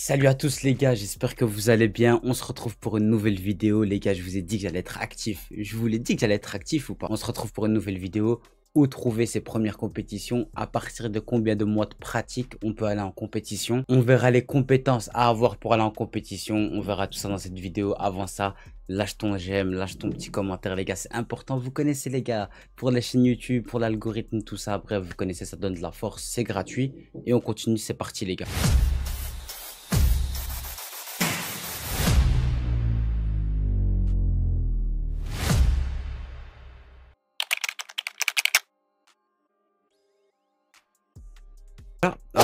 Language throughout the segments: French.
Salut à tous les gars, j'espère que vous allez bien. On se retrouve pour une nouvelle vidéo. Les gars, je vous ai dit que j'allais être actif. Je vous l'ai dit que j'allais être actif ou pas On se retrouve pour une nouvelle vidéo. Où trouver ses premières compétitions? À partir de combien de mois de pratique on peut aller en compétition? On verra les compétences à avoir pour aller en compétition. On verra tout ça dans cette vidéo. Avant ça, lâche ton j'aime, lâche ton petit commentaire les gars. C'est important, vous connaissez les gars. Pour les chaînes YouTube, pour l'algorithme, tout ça. Bref, vous connaissez, ça donne de la force. C'est gratuit. Et on continue, c'est parti les gars.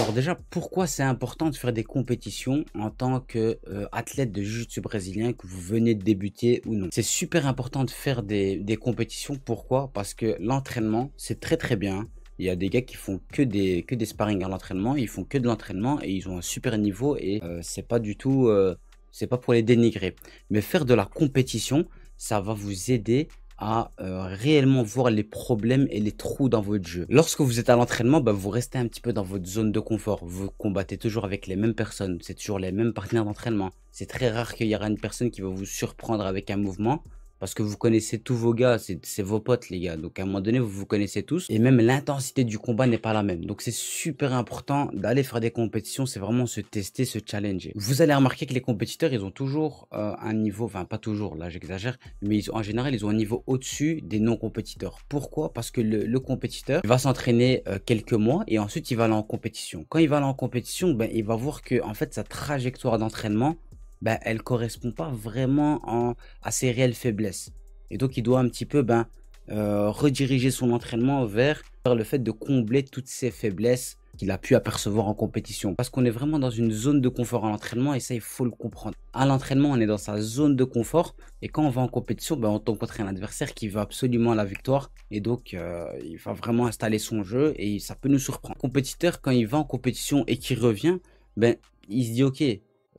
Alors déjà, pourquoi c'est important de faire des compétitions en tant qu'athlète de jiu-jitsu brésilien, que vous venez de débuter ou non? C'est super important de faire des, compétitions. Pourquoi? Parce que l'entraînement, c'est très très bien. Il y a des gars qui font que des, que des sparring à l'entraînement, ils font que de l'entraînement et ils ont un super niveau et euh, c'est pas du tout, euh, c'est pas pour les dénigrer. Mais faire de la compétition, ça va vous aider à euh, réellement voir les problèmes et les trous dans votre jeu. Lorsque vous êtes à l'entraînement, bah, vous restez un petit peu dans votre zone de confort. Vous combattez toujours avec les mêmes personnes. C'est toujours les mêmes partenaires d'entraînement. C'est très rare qu'il y aura une personne qui va vous surprendre avec un mouvement parce que vous connaissez tous vos gars, c'est vos potes les gars. Donc à un moment donné, vous vous connaissez tous. Et même l'intensité du combat n'est pas la même. Donc c'est super important d'aller faire des compétitions. C'est vraiment se tester, se challenger. Vous allez remarquer que les compétiteurs, ils ont toujours euh, un niveau, enfin pas toujours, là j'exagère, mais en général, ils ont un niveau au-dessus des non-compétiteurs. Pourquoi? Parce que le, compétiteur va s'entraîner euh, quelques mois et ensuite il va aller en compétition. Quand il va aller en compétition, ben, il va voir que en fait sa trajectoire d'entraînement ben, elle correspond pas vraiment à ses réelles faiblesses. Et donc, il doit un petit peu ben, euh, rediriger son entraînement vers, le fait de combler toutes ses faiblesses qu'il a pu apercevoir en compétition. Parce qu'on est vraiment dans une zone de confort à l'entraînement et ça, il faut le comprendre. À l'entraînement, on est dans sa zone de confort et quand on va en compétition, ben, on tombe contre un adversaire qui veut absolument la victoire et donc euh, il va vraiment installer son jeu et ça peut nous surprendre. compétiteur, quand il va en compétition et qu'il revient, ben, il se dit ok,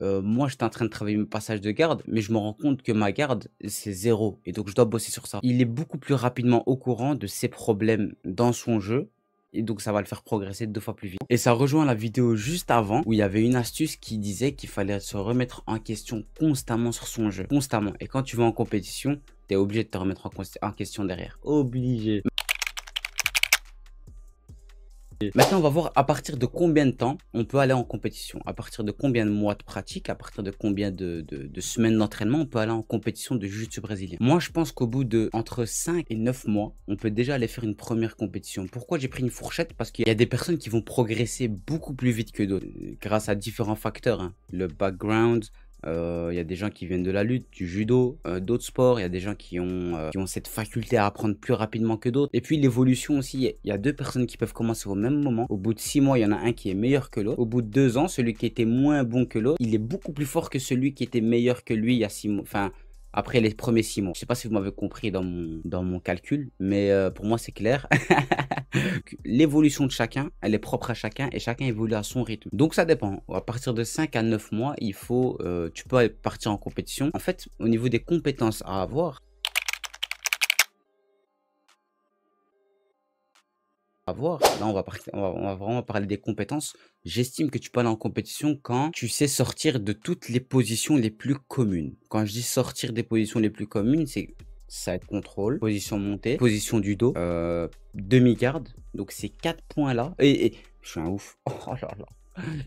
euh, moi, j'étais en train de travailler mon passage de garde, mais je me rends compte que ma garde, c'est zéro. Et donc, je dois bosser sur ça. Il est beaucoup plus rapidement au courant de ses problèmes dans son jeu. Et donc, ça va le faire progresser deux fois plus vite. Et ça rejoint la vidéo juste avant, où il y avait une astuce qui disait qu'il fallait se remettre en question constamment sur son jeu. Constamment. Et quand tu vas en compétition, tu es obligé de te remettre en question derrière. Obligé. Maintenant, on va voir à partir de combien de temps on peut aller en compétition, à partir de combien de mois de pratique, à partir de combien de, semaines d'entraînement on peut aller en compétition de jiu-jitsu brésilien. Moi, je pense qu'au bout de entre 5 et 9 mois, on peut déjà aller faire une première compétition. Pourquoi j'ai pris une fourchette? Parce qu'il y a des personnes qui vont progresser beaucoup plus vite que d'autres, grâce à différents facteurs. Hein. Le background, il euh, y a des gens qui viennent de la lutte, du judo, euh, d'autres sports. Il y a des gens qui ont, euh, qui ont cette faculté à apprendre plus rapidement que d'autres. Et puis l'évolution aussi, il y a deux personnes qui peuvent commencer au même moment. Au bout de six mois, il y en a un qui est meilleur que l'autre. Au bout de deux ans, celui qui était moins bon que l'autre, il est beaucoup plus fort que celui qui était meilleur que lui il y a six mois. Après les premiers six mois. Je sais pas si vous m'avez compris dans mon, calcul, mais pour moi c'est clair. l'évolution de chacun, elle est propre à chacun et chacun évolue à son rythme. Donc ça dépend. À partir de 5 à 9 mois, il faut, euh, tu peux partir en compétition. En fait, au niveau des compétences à avoir, voir. Là, on va, va, vraiment parler des compétences. J'estime que tu peux aller en compétition quand tu sais sortir de toutes les positions les plus communes. Quand je dis sortir des positions les plus communes, c'est side contrôle, position montée, position du dos, euh, demi-garde. Donc ces quatre points-là. Et, je suis un ouf. Oh là.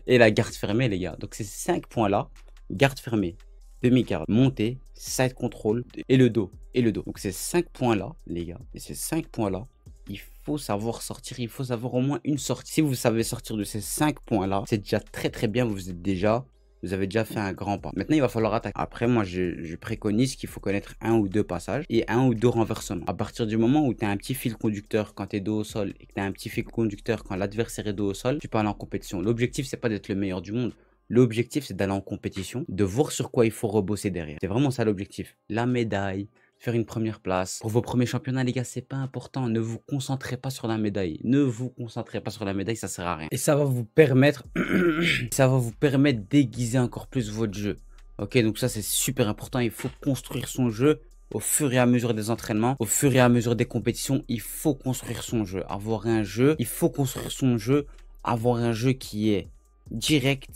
Et la garde fermée, les gars. Donc ces cinq points-là, garde fermée, demi-garde, montée, side control et le dos. Et le dos. Donc ces cinq points-là, les gars. Et ces cinq points-là, il faut savoir sortir. Il faut savoir au moins une sortie. Si vous savez sortir de ces cinq points-là, c'est déjà très très bien. Vous êtes déjà vous avez déjà fait un grand pas. Maintenant, il va falloir attaquer. Après, moi, je, préconise qu'il faut connaître un ou deux passages et un ou deux renversements. À partir du moment où tu as un petit fil conducteur quand tu es dos au sol et que tu as un petit fil conducteur quand l'adversaire est dos au sol, tu peux aller en compétition. L'objectif, c'est pas d'être le meilleur du monde. L'objectif, c'est d'aller en compétition, de voir sur quoi il faut rebosser derrière. C'est vraiment ça l'objectif. La médaille, faire une première place. Pour vos premiers championnats, les gars, c'est pas important. Ne vous concentrez pas sur la médaille. Ne vous concentrez pas sur la médaille, ça sert à rien. Et ça va vous permettre, ça va vous permettre d'aiguiser encore plus votre jeu. Ok, donc ça c'est super important. Il faut construire son jeu au fur et à mesure des entraînements, au fur et à mesure des compétitions. Il faut construire son jeu, avoir un jeu. Il faut construire son jeu, avoir un jeu qui est direct,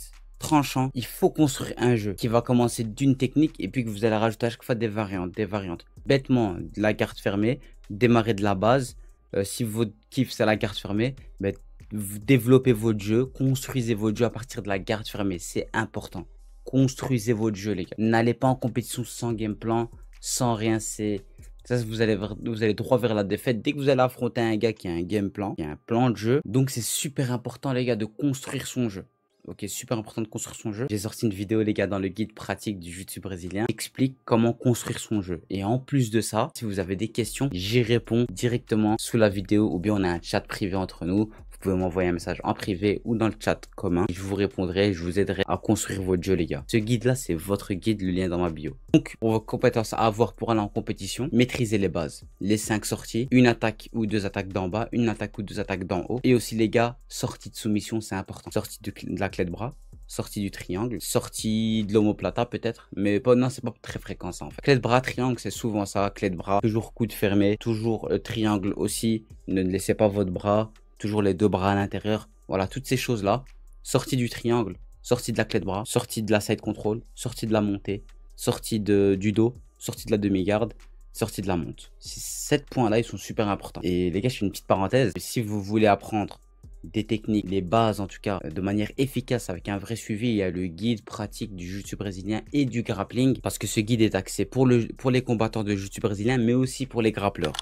tranchant, il faut construire un jeu qui va commencer d'une technique et puis que vous allez rajouter à chaque fois des variantes, des variantes. Bêtement, la carte fermée, démarrer de la base. Euh, si votre kiff c'est la carte fermée, ben, développez votre jeu, construisez votre jeu à partir de la garde fermée. C'est important. Construisez votre jeu, les gars. N'allez pas en compétition sans game plan, sans rien. C'est ça, vous allez droit vers la défaite. Dès que vous allez affronter un gars qui a un game plan, qui a un plan de jeu. Donc, c'est super important, les gars, de construire son jeu. Ok, super important de construire son jeu. J'ai sorti une vidéo, les gars, dans le guide pratique du jiu brésilien. Explique comment construire son jeu. Et en plus de ça, si vous avez des questions, j'y réponds directement sous la vidéo ou bien on a un chat privé entre nous pouvez m'envoyer un message en privé ou dans le chat commun. Je vous répondrai, je vous aiderai à construire votre jeu, les gars. Ce guide-là, c'est votre guide, le lien dans ma bio. Donc, pour vos compétences à avoir pour aller en compétition, maîtrisez les bases. Les 5 sorties, une attaque ou deux attaques d'en bas, une attaque ou deux attaques d'en haut. Et aussi, les gars, sortie de soumission, c'est important. Sortie de, la clé de bras, sortie du triangle, sortie de l'homoplata peut-être, mais pas, non, c'est pas très fréquent ça en fait. Clé de bras, triangle, c'est souvent ça, clé de bras, toujours coude fermé, toujours triangle aussi, ne laissez pas votre bras toujours les deux bras à l'intérieur. Voilà, toutes ces choses-là. Sortie du triangle, sortie de la clé de bras, sortie de la side control, sortie de la montée, sortie de, du dos, sortie de la demi-garde, sortie de la monte. Ces sept points-là, ils sont super importants. Et les gars, je fais une petite parenthèse. Si vous voulez apprendre des techniques, les bases en tout cas, de manière efficace avec un vrai suivi, il y a le guide pratique du jiu brésilien et du grappling parce que ce guide est axé pour, le, pour les combattants de jiu brésilien mais aussi pour les grappleurs.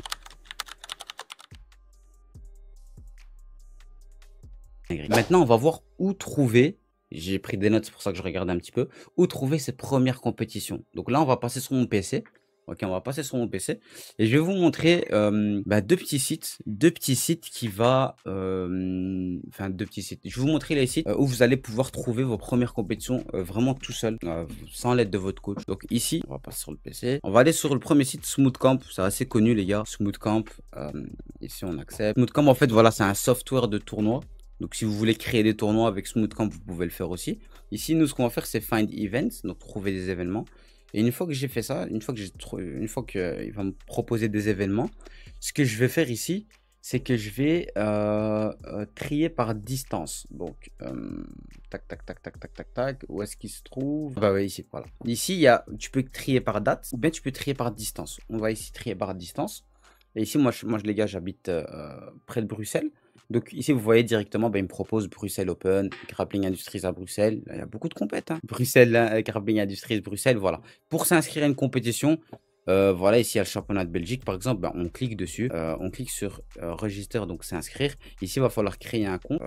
Maintenant, on va voir où trouver, j'ai pris des notes, c'est pour ça que je regarde un petit peu, où trouver ces premières compétitions. Donc là, on va passer sur mon PC. Ok, on va passer sur mon PC et je vais vous montrer bah, deux petits sites, deux petits sites qui va, enfin deux petits sites. Je vais vous montrer les sites euh, où vous allez pouvoir trouver vos premières compétitions euh, vraiment tout seul, euh, sans l'aide de votre coach. Donc ici, on va passer sur le PC. On va aller sur le premier site Smooth Camp, c'est assez connu les gars. Smooth Camp, ici on accepte. Smooth Camp en fait voilà, c'est un software de tournoi donc si vous voulez créer des tournois avec SmoothCamp, vous pouvez le faire aussi. Ici, nous, ce qu'on va faire, c'est Find Events, donc trouver des événements. Et une fois que j'ai fait ça, une fois que j'ai une fois qu'il va me proposer des événements, ce que je vais faire ici, c'est que je vais euh, euh, trier par distance. Donc, euh, tac, tac, tac, tac, tac, tac, tac. Où est-ce qu'il se trouve? Bah ouais, ici, voilà. Ici, il y a, tu peux trier par date ou bien tu peux trier par distance. On va ici trier par distance. Et ici, moi, je, moi les gars, j'habite près de Bruxelles. Donc ici, vous voyez directement, ben, il me propose Bruxelles Open, Grappling Industries à Bruxelles. Il y a beaucoup de compètes. Hein. Bruxelles, euh, Grappling Industries, Bruxelles, voilà. Pour s'inscrire à une compétition, euh, voilà, ici, il y a le championnat de Belgique, par exemple, ben, on clique dessus, euh, on clique sur euh, register, donc s'inscrire. Ici, il va falloir créer un compte.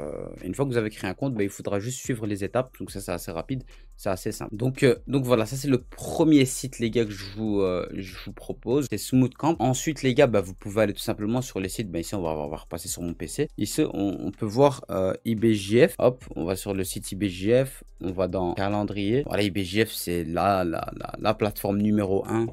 une fois que vous avez créé un compte, ben, il faudra juste suivre les étapes. Donc ça, c'est assez rapide, c'est assez simple. Donc, donc voilà, ça c'est le premier site, les gars, que je vous, je vous propose. C'est Smooth Camp. Ensuite, les gars, ben, vous pouvez aller tout simplement sur les sites. Ici, on va, on va repasser sur mon PC. Ici, on, peut voir IBJF. Hop, on va sur le site IBJF. On va dans calendrier. Voilà, IBJF, c'est la, la, la, la plateforme numéro 1 euh,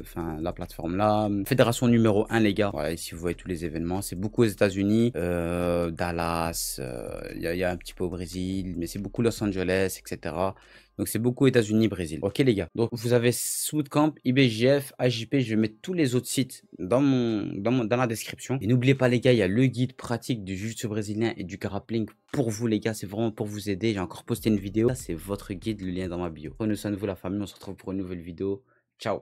enfin la plateforme là. Fédération numéro 1 les gars. Voilà, ici vous voyez tous les événements. C'est beaucoup aux États-Unis, euh, Dallas, euh, il y, a un petit peu au Brésil, mais c'est beaucoup Los Angeles, etc. Donc c'est beaucoup États-Unis, Brésil. Ok les gars. Donc vous avez Camp, IBGF, AJP. Je vais mettre tous les autres sites dans la description. Et n'oubliez pas les gars, il y a le guide pratique du jiu brésilien et du grappling pour vous les gars. C'est vraiment pour vous aider. J'ai encore posté une vidéo. c'est votre guide, le lien dans ma bio. Prenez soin de vous la famille. On se retrouve pour une nouvelle vidéo. Ciao